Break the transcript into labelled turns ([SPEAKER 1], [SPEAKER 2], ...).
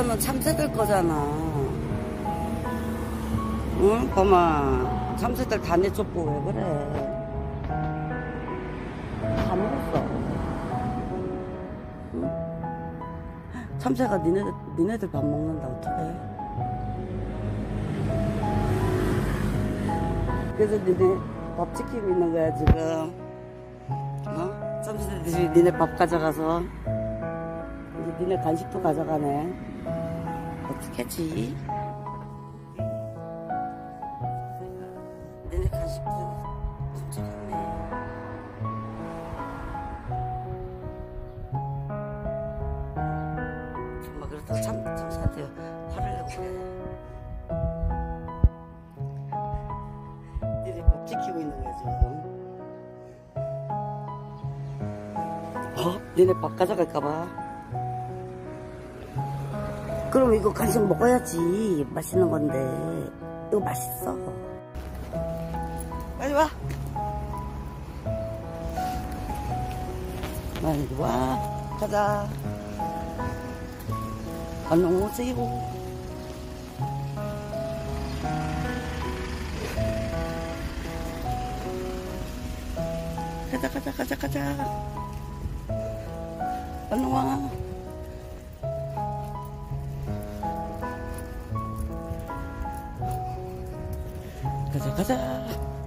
[SPEAKER 1] 이건 참새들 거잖아. 응? 봐마. 참새들 다 내쫓고 왜 그래. 다 먹었어. 응? 참새가 니네들, 니네들 밥 먹는다, 어떡해. 그래서 니네 밥 지키고 있는 거야, 지금. 어? 참새들이 니네 밥 가져가서. 니네 간식도 가져가네. 어떻게지? 니네 간식도 가져갔네. 정말 그렇다고 참, 참새한테 화를 내고 그래. 니네 밥 지키고 있는 거야, 지금. 어? 니네 밥 가져갈까봐. 그럼 이거 간식 먹어야지. 맛있는 건데. 이거 맛있어. 빨리 와. 빨리 와. 가자. 안녕 오세요. 가자, 가자, 가자, 가자. 안녕 와. 가자 가자